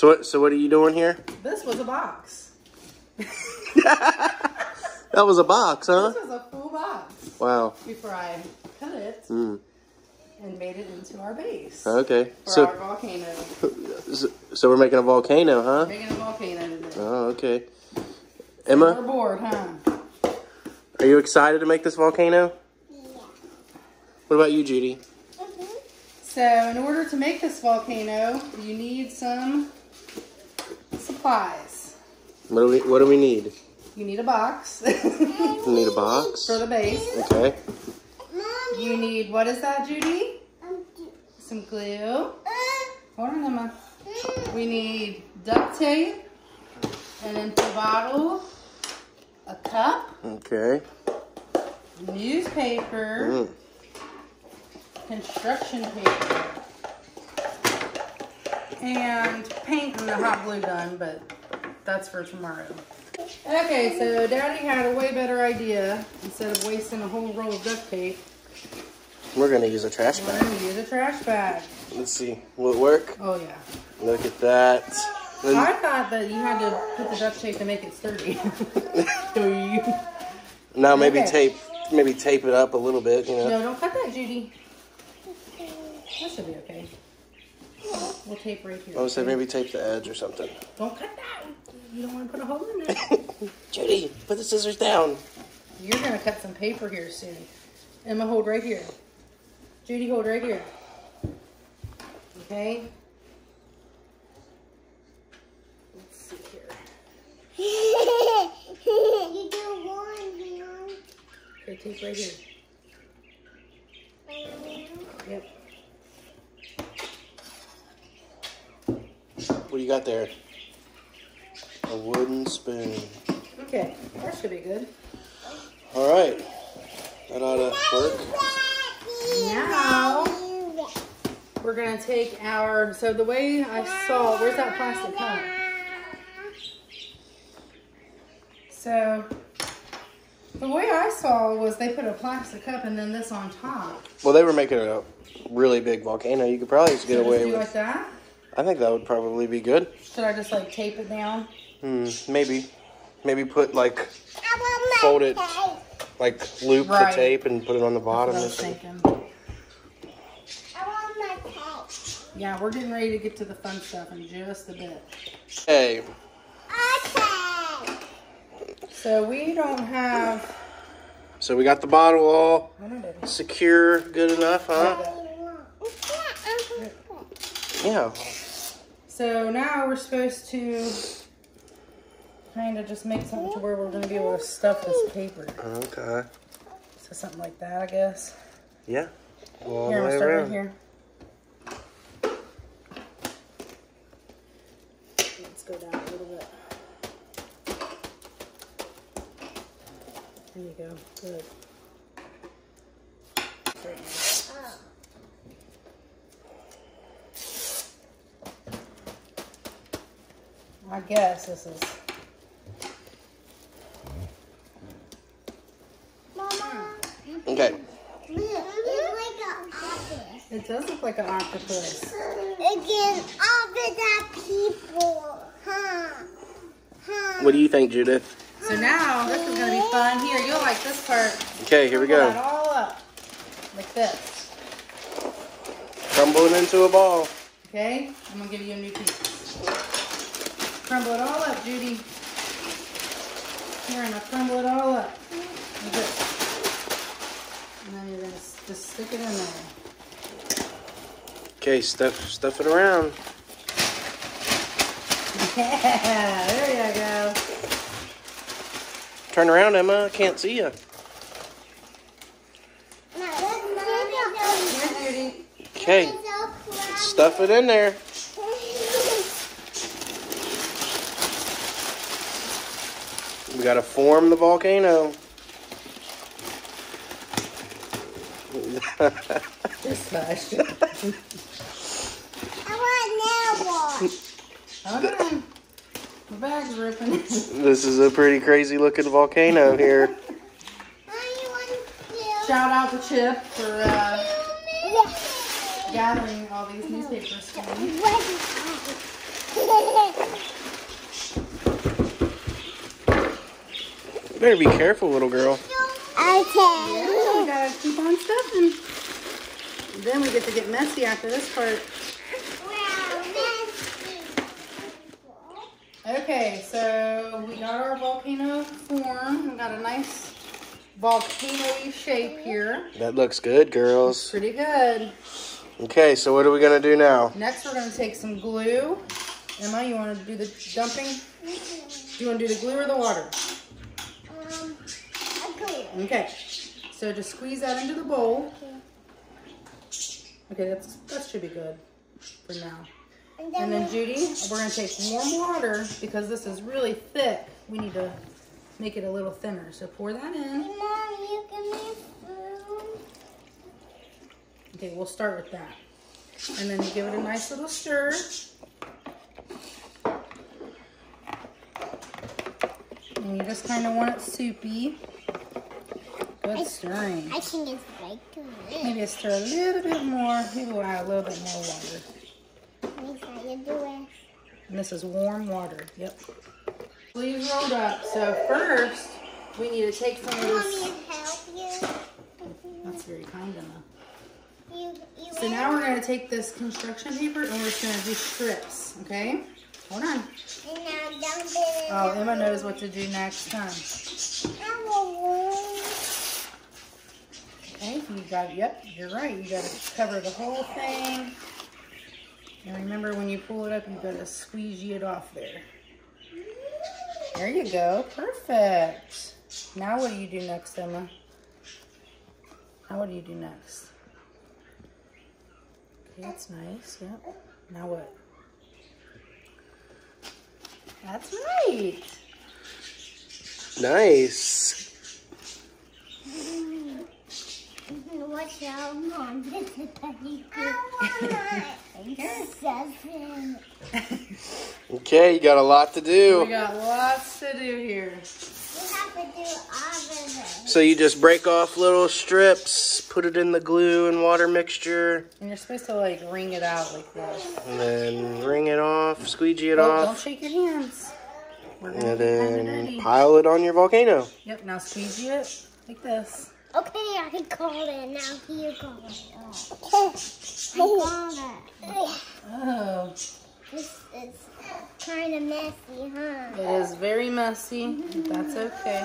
So what? So what are you doing here? This was a box. That was a box, huh? This was a full box Wow. before I cut it Mm. and made it into our base Okay. for So our volcano. so we're making a volcano, huh? Making a volcano today. Oh, okay. Emma. We're bored, huh? are you excited to make this volcano? Yeah. What about you, Judy? So, in order to make this volcano, you need some supplies. What do we What do we need? You need a box you need a box. for the base. Okay. You need, what is that, Judy? Um, Some glue. Uh. Hold on, Emma. Mm. We need duct tape, an empty bottle, a cup, Okay. newspaper, Mm. construction paper, and paint and a hot glue gun, but that's for tomorrow. Okay, so Daddy had a way better idea. Instead of wasting a whole roll of duct tape, We're gonna use a trash bag. we're bag. gonna use a trash bag. Let's see. Will it work? Oh yeah. Look at that. Then- I thought that you had to put the duct tape to make it sturdy. Do you? now maybe Okay. tape. Maybe tape it up a little bit. You know. No, don't cut that, Judy. That should be okay. We'll tape right here. Oh, I would say maybe tape the edge or something. Don't cut that. You don't want to put a hole in it. Judy, put the scissors down. You're gonna cut some paper here soon. Emma, hold right here. Judy, hold right here. Okay. Let's see here. you do one, you know. Okay, tape right here. Yep. What do you got there? A wooden spoon. Okay, that should be good. All right. That ought to work. Now we're gonna take our. So the way I saw, where's that plastic cup? So the way I saw was they put a plastic cup and then this on top. Well, they were making a really big volcano. You could probably just get just away with. like that. I think that would probably be good. Should I just like tape it down? Hmm, maybe, maybe put like I Fold it. like loop Right. the tape and put it on the bottom. What I or was thinking. I want my tape. Yeah, we're getting ready to get to the fun stuff in just a bit. Hey, Okay. So we don't have. so we got the bottle all I don't know. secure, good enough, huh? Yeah. So now we're supposed to kind of just make something to where we're going to be able to stuff this paper. Okay. So something like that, I guess. Yeah. Go all Here, the I'm gonna start right here. Let's go down a little bit. There you go. Good. I guess this is. Mama, Okay. it's like an office. It does look like an octopus. It's an office of people. Huh? Huh? What do you think, Judith? So now this is gonna be fun. Here, you'll like this part. Okay, here we Pull that go. all up like this. Crumbling into a ball. Okay, I'm gonna give you a new piece. Crumble it all up, Judy. Here, and I'll crumble it all up. And then you're gonna just stick it in there. Okay, stuff stuff it around. Yeah, there you go. Turn around, Emma. I can't see you. Here, Judy. Okay, stuff it in there. We gotta form the volcano. Just hush. I want nail wash. My bag's ripping. this is a pretty crazy looking volcano here. I want to. Shout out to Chip for uh, gathering all these newspapers for me. Better be careful, little girl. okay. We gotta keep on stuffing. Then we get to get messy after this part. Wow, messy. Okay, so we got our volcano form. We got a nice volcano shape here. That looks good, girls. Pretty good. Okay, so what are we gonna do now? Next, we're gonna take some glue. Emma, you want to do the dumping? Do you want to do the glue or the water? Okay. So just squeeze that into the bowl. Okay, that's that should be good for now. And And then, then Judy, we're gonna take warm water because this is really thick. We need to make it a little thinner. So pour that in. Mom, you give me food. Okay, we'll start with that. And then you give it a nice little stir. And you just kind of want it soupy. Good stirring. I think it's right to me. Maybe stir a little bit more. Maybe we'll add a little bit more water. Lisa, you do it. And this is warm water. Yep. Sleeves rolled up. So first, we need to take some of this. to help you? That's very kind, Emma. You, you So now we're gonna take this construction paper and we're just gonna do strips. Okay? Hold on. And now dump it. Oh, Emma knows what to do next time. Okay, you got Yep, you're right. You gotta cover the whole thing. And remember, when you pull it up, you gotta squeegee it off there. There you go. Perfect. Now what do you do next, Emma? Now what do you do next? Okay, that's nice. Yep. Now what? That's right. Nice. Mm. Watch out, Mom. This is pretty good. Okay, you got a lot to do. We got lots to do here. We have to do all. So you just break off little strips, put it in the glue and water mixture, And you're supposed to like wring it out like this. and then wring it off, squeegee it Oh, don't off, shake your hands. And then pile it on your volcano. Yep, now squeegee it like this. Okay, I called it. Now you call it. Oh. I called it. Oh, This is kind of messy, huh? it is very messy. but That's okay.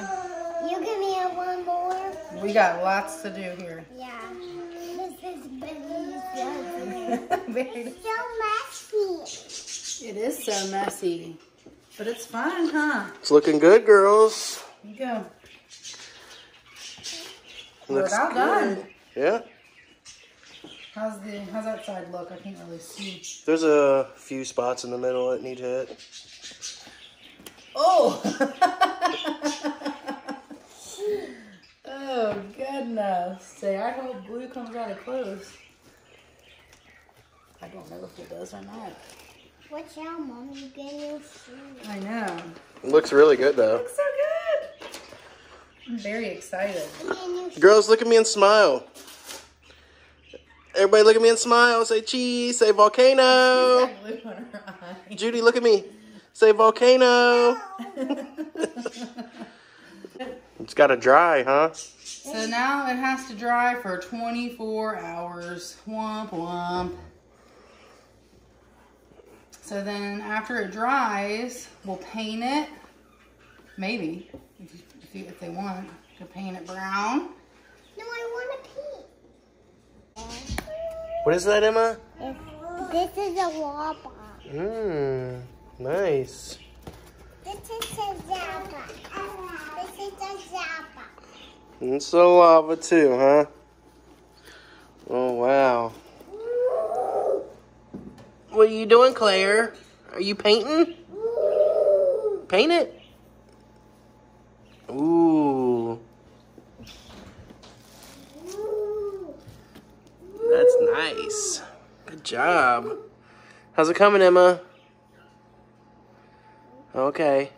You give me a one more? We got lots to do here. Yeah. This is very Very- so messy. it is so messy, but it's fun, huh? It's looking good, girls. Here you go. We're Looks about good. done. Yeah. How's the how's that side look? I can't really see. There's a few spots in the middle that need hit. Oh! oh goodness! Say, I hope blue comes out of clothes. I don't know if it does or not. Watch out, Mom. You get your shoes. I know. It looks really good though. Looks so good. I'm very excited. You get your shoes. Girls, look at me and smile. Everybody look at me and smile. Say cheese. Say volcano. Got glue on her eye. Judy, look at me. Say volcano. It's got to dry, huh? So now it has to dry for 24 hours. Womp womp. So then after it dries, we'll paint it. Maybe, if, if, they want, to paint it brown. No, I want to pee. What is that, Emma? This is a wobble. Mmm, nice. This is a zappa. This is a zappa. It's a lava too, huh? Oh, wow. What are you doing, Claire? Are you painting? Paint it. Ooh, that's nice. Good job. How's it coming, Emma? Okay.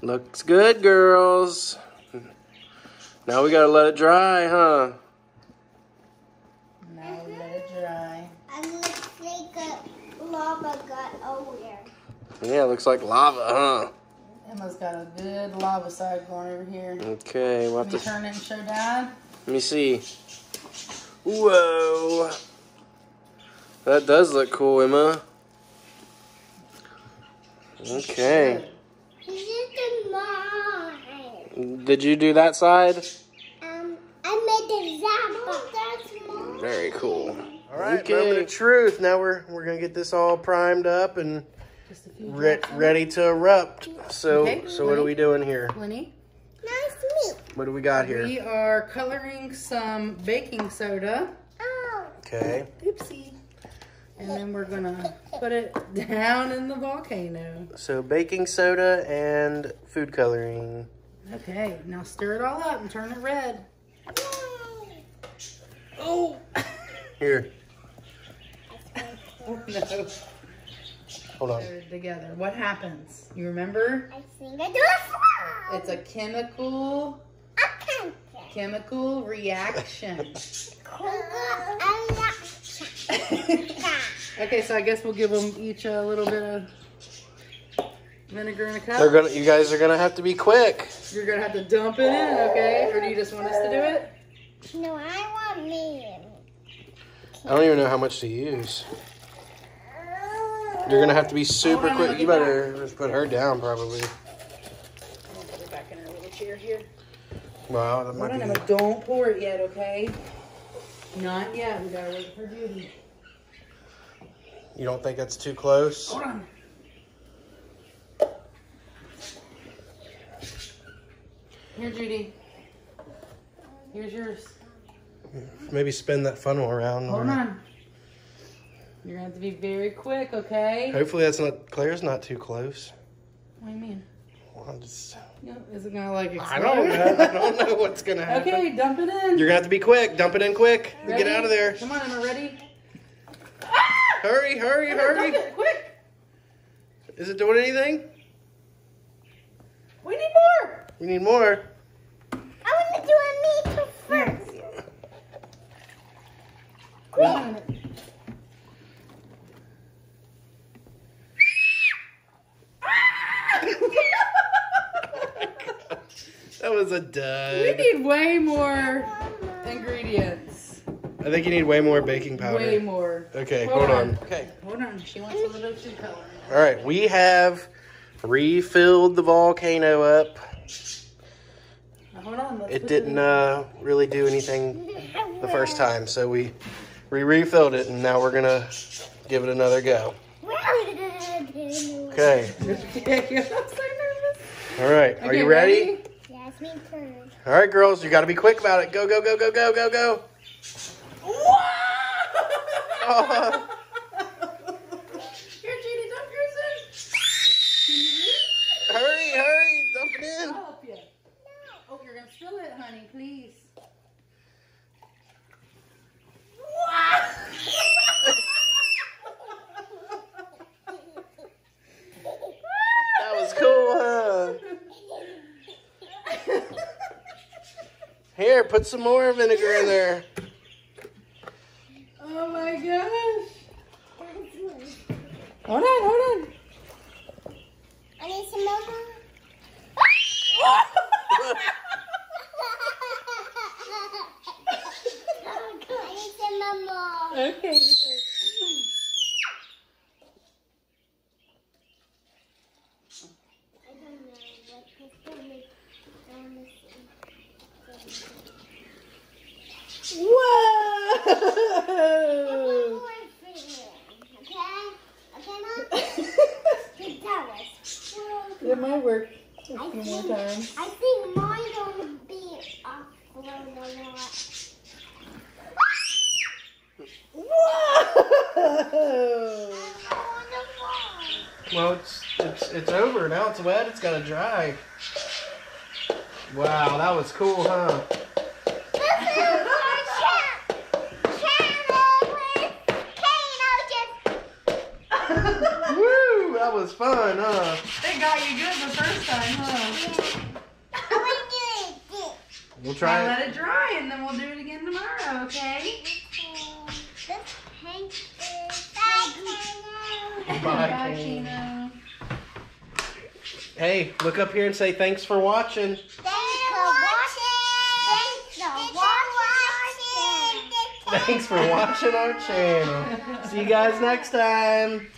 Looks good, girls. Now we gotta let it dry, huh? Now we let it dry. I'm lava got over there. Yeah, looks like lava, huh? Emma's got a good lava side going over here. Okay, we'll have to. turn it and show Dad? Let me see. Whoa. That does look cool, Emma. Okay. This is mine. Did you do that side? Um, I made the zappa. That's mine. Very cool. All right, Okay. moment of truth. Now we're we're gonna get this all primed up and Just a few re- drops. ready to erupt. So Okay, so what are we doing here? Lenny, Nice meat. What do we got here? we are coloring some baking soda. Oh. Okay. Oopsie. And then we're gonna put it down in the volcano. So baking soda and food coloring. Okay, now stir it all up and turn it red. Yay. Oh! Here, oh no. Hold on. Put it together. What happens? You remember? I think I do a frog. It's a chemical I can't. chemical reaction. okay, so I guess we'll give them each a little bit of vinegar in a cup. They're gonna. You guys are gonna have to be quick. You're gonna have to dump it in, okay? Or do you just want us to do it? No, I want me. I don't even know how much to use. You're gonna have to be super quick. You better just put her down, probably. Put it back in our little chair here. Wow, that might be. Don't pour it yet, okay? Not yet. We gotta wait for Judy. You don't think that's too close? Hold on. Here, Judy. Here's yours. Maybe spin that funnel around. Hold or- on. You're gonna have to be very quick, okay? Hopefully that's not. Claire's not too close. What do you mean? Well, I'm just- No, is it gonna like explode? I don't know. I don't know what's gonna happen. Okay, dump it in. You're gonna have to be quick. Dump it in quick. Ready? Get out of there. Come on, Emma, ready? Ah! Hurry, hurry, Emma, hurry. dump it, quick! Is it doing anything? We need more! We need more. I want to do a meat first. Wait a minute. That was a we need way more ingredients. I think you need way more baking powder. Way more. Okay, Hold hold, on. on. Okay. Hold on, she wants a little food coloring. All right, we have refilled the volcano up. Now, hold on. Let's It didn't uh, really do anything the first time, so we we refilled it, and now we're gonna give it another go. Okay. Okay, I'm so nervous. All right. Are Okay, you ready? Yes, me too. All right, girls. You got to be quick about it. Go, go, go, go, go, go, go. Here, Judy, dump yours in. Can you read? Hurry, hurry. Dump it in. I'll help you. Oh, you're gonna spill it, honey, please. That was cool, huh? Here, put some more vinegar in there. oh my gosh. Hold on, hold on. I need some milk. I need some more. Okay. I don't know what this one is. I wanna see. Whoa! It might work a few more times. I think mine's gonna be offload a lot. Whoa! Well, it's, it's it's over now. It's wet. It's gotta dry. Wow, that was cool, huh? This is our cha- channel with Kano just Woo! That was fun, huh? They got you good the first time, huh? I want to do it. We'll Now try it. let it dry and then we'll do it again tomorrow, okay? Bye, Bye, Sheena. Hey, look up here and say thanks for watching. Thanks for watching. Thanks for watching. Thanks for watching our channel. See you guys next time.